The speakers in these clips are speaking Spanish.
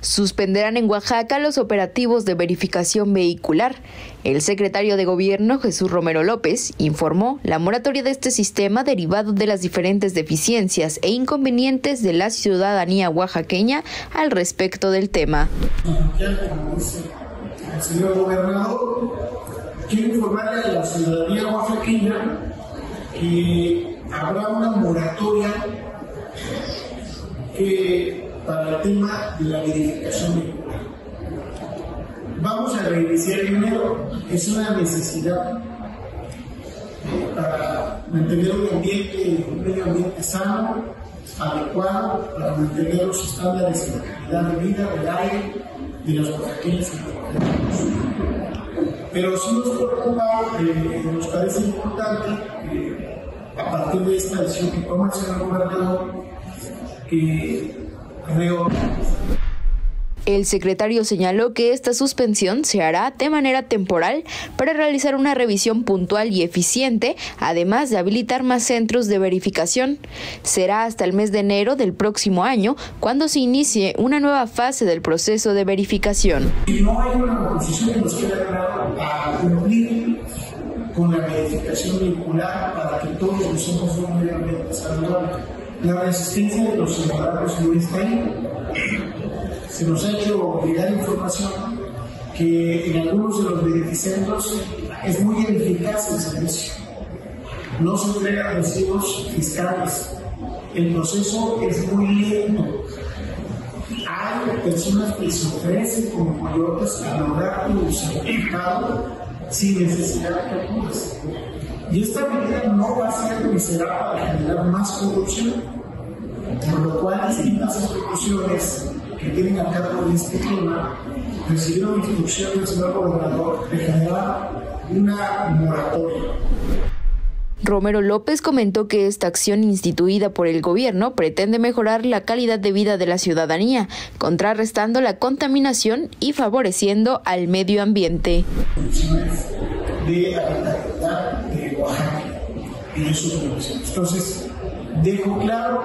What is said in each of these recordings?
Suspenderán en Oaxaca los operativos de verificación vehicular. El secretario de Gobierno, Jesús Romero López, informó la moratoria de este sistema derivado de las diferentes deficiencias e inconvenientes de la ciudadanía oaxaqueña al respecto del tema. señor gobernador, quiero informarle a la ciudadanía oaxaqueña que habrá una moratoria que para el tema de la verificación. Vamos a reiniciar primero, es una necesidad para mantener un ambiente, un medio ambiente sano, adecuado, para mantener los estándares de calidad de vida, del aire, de los oaxaqueños Pero sí nos preocupa, eh, nos parece importante, eh, a partir de esta decisión que toma el señor gobernador, que el secretario señaló que esta suspensión se hará de manera temporal para realizar una revisión puntual y eficiente, además de habilitar más centros de verificación. Será hasta el mes de enero del próximo año cuando se inicie una nueva fase del proceso de verificación. No hay una nos a cumplir con la verificación para que todos la resistencia de los ciudadanos no está ahí. Se nos ha hecho llegar información que en algunos de los beneficentros es muy ineficaz el servicio. No se entregan recibos fiscales. El proceso es muy lento. Hay personas que se ofrecen como coyotes a lograr tu certificado sin necesidad de recursos. Y esta medida no va a ser ni será para generar más corrupción, por lo cual distintas instituciones que tienen a cargo de este tema recibieron instrucciones del señor gobernador de generar una moratoria. Romero López comentó que esta acción instituida por el gobierno pretende mejorar la calidad de vida de la ciudadanía, contrarrestando la contaminación y favoreciendo al medio ambiente. De entonces, dejo claro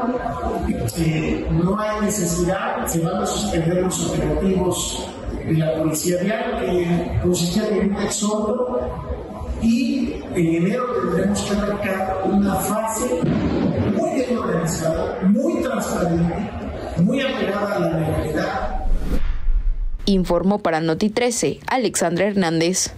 que no hay necesidad, se van a suspender los operativos de la policía vial que consistían en un exhorto y en enero tendremos que arrancar una fase muy bien organizada, muy transparente, muy apegada a la legalidad. Informó para Noti 13 Alexandra Hernández.